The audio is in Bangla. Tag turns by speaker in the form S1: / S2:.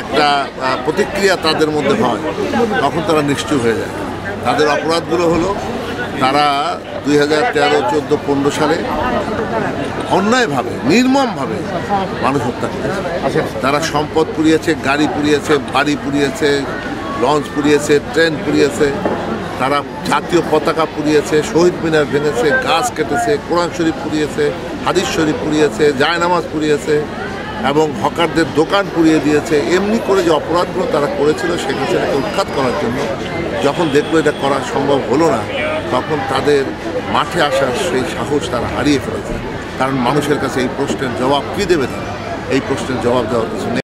S1: একটা প্রতিক্রিয়া তাদের মধ্যে হয় তখন তারা নিশ্চয় হয়ে যায়। তাদের অপরাধগুলো হলো তারা দুই হাজার তেরো চোদ্দ পনেরো সালে অন্যায়ভাবে নির্মমভাবে মানুষ হত্যা করেছে। তারা সম্পদ পুড়িয়েছে গাড়ি পুড়িয়েছে বাড়ি পুড়িয়েছে লঞ্চ পুড়িয়েছে ট্রেন পুড়িয়েছে তারা জাতীয় পতাকা পুড়িয়েছে শহীদ মিনার ভেঙেছে গাছ কেটেছে কোরআন শরীফ পুড়িয়েছে হাদিস শরীফ পুড়িয়েছে জায়নামাজ পুড়িয়েছে এবং হকারদের দোকান পুড়িয়ে দিয়েছে। এমনি করে যে অপরাধগুলো তারা করেছিল সেগুলো সেটাকে উৎখাত করার জন্য যখন দেখল এটা করা সম্ভব হলো না, তখন তাদের মাঠে আসার সেই সাহস তারা হারিয়ে ফেলেছে। কারণ মানুষের কাছে এই প্রশ্নের জবাব কী দেবে তারা? এই প্রশ্নের জবাব দেওয়ার কিছু নেই।